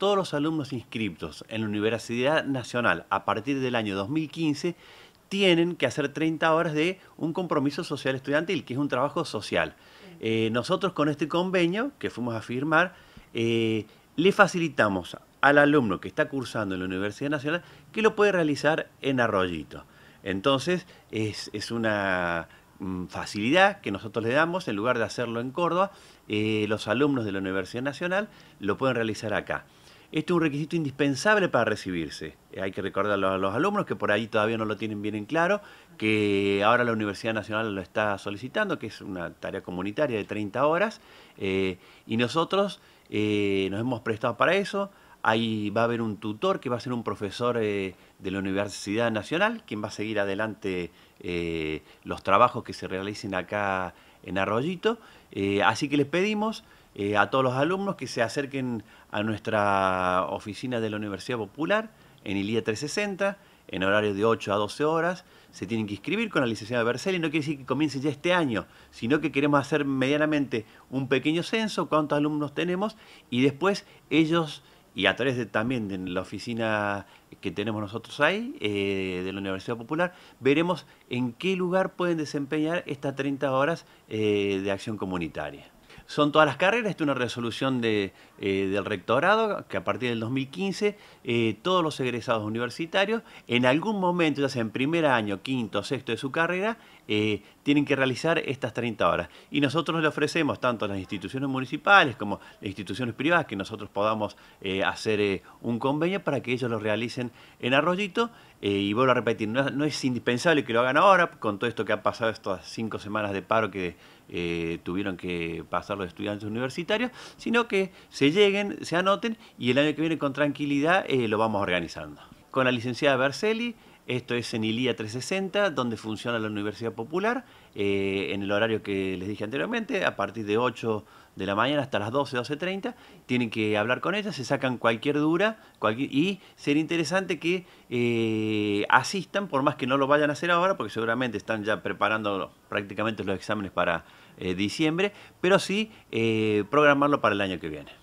todos los alumnos inscriptos en la Universidad Nacional a partir del año 2015 tienen que hacer 30 horas de un compromiso social estudiantil, que es un trabajo social. Eh, nosotros con este convenio que fuimos a firmar, eh, le facilitamos al alumno que está cursando en la Universidad Nacional que lo puede realizar en Arroyito. Entonces, es, una mm, facilidad que nosotros le damos, en lugar de hacerlo en Córdoba, eh, los alumnos de la Universidad Nacional lo pueden realizar acá. Esto es un requisito indispensable para recibirse. Hay que recordarlo a los alumnos que por ahí todavía no lo tienen bien en claro, que ahora la Universidad Nacional lo está solicitando, que es una tarea comunitaria de 30 horas, eh, y nosotros eh, nos hemos prestado para eso. Ahí va a haber un tutor que va a ser un profesor eh, de la Universidad Nacional, quien va a seguir adelante los trabajos que se realicen acá en Arroyito. así que les pedimos eh, a todos los alumnos que se acerquen a nuestra oficina de la Universidad Popular en ILIA 360, en horario de 8 a 12 horas. Se tienen que inscribir con la licenciada Berceli, no quiere decir que comience ya este año, sino que queremos hacer medianamente un pequeño censo, cuántos alumnos tenemos, y después ellos y a través de, también de la oficina que tenemos nosotros ahí, eh, de la Universidad Popular, veremos en qué lugar pueden desempeñar estas 30 horas eh, de acción comunitaria son todas las carreras. Esta es una resolución eh, del rectorado que a partir del 2015 eh, todos los egresados universitarios en algún momento, ya sea en primer año, quinto, sexto de su carrera, eh, tienen que realizar estas 30 horas. Y nosotros le ofrecemos tanto a las instituciones municipales como las instituciones privadas que nosotros podamos hacer un convenio para que ellos lo realicen en Arroyito. Y vuelvo a repetir, no, no, es indispensable que lo hagan ahora con todo esto que ha pasado estas cinco semanas de paro que tuvieron que pasar los estudiantes universitarios, sino que se lleguen, se anoten y el año que viene con tranquilidad eh, lo vamos organizando. Con la licenciada Berceli, esto es en ILIA 360, donde funciona la Universidad Popular, eh, en el horario que les dije anteriormente, a partir de 8 de la mañana hasta las 12, 12.30, tienen que hablar con ella, se sacan cualquier dura y sería interesante que eh, asistan, por más que no lo vayan a hacer ahora, porque seguramente están ya preparando prácticamente los exámenes para diciembre, pero sí programarlo para el año que viene.